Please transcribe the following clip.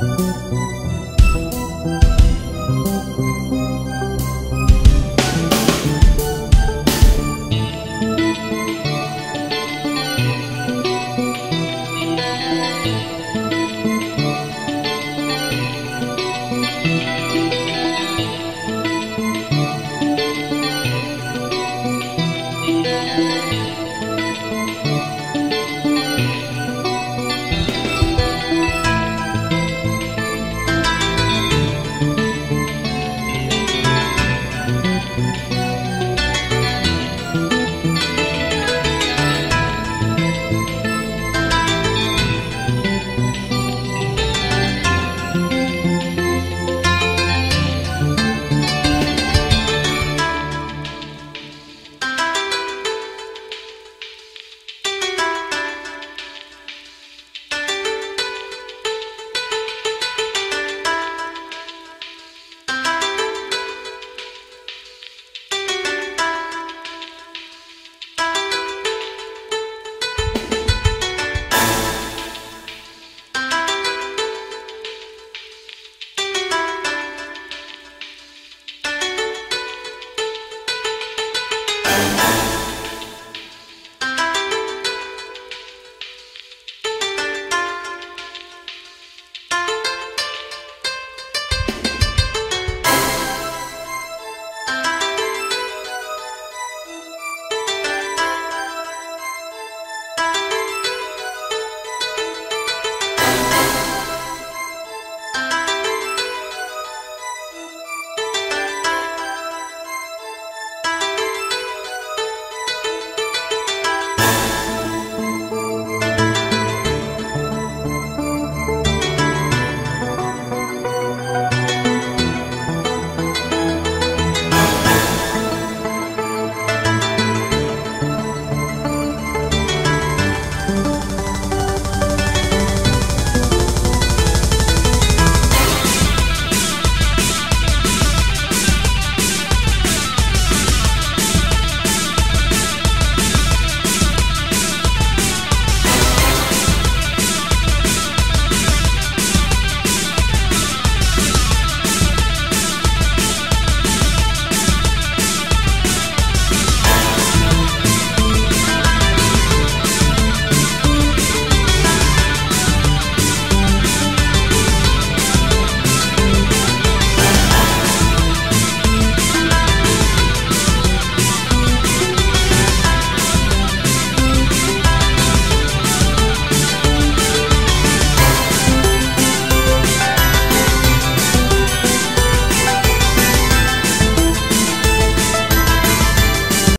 Música Música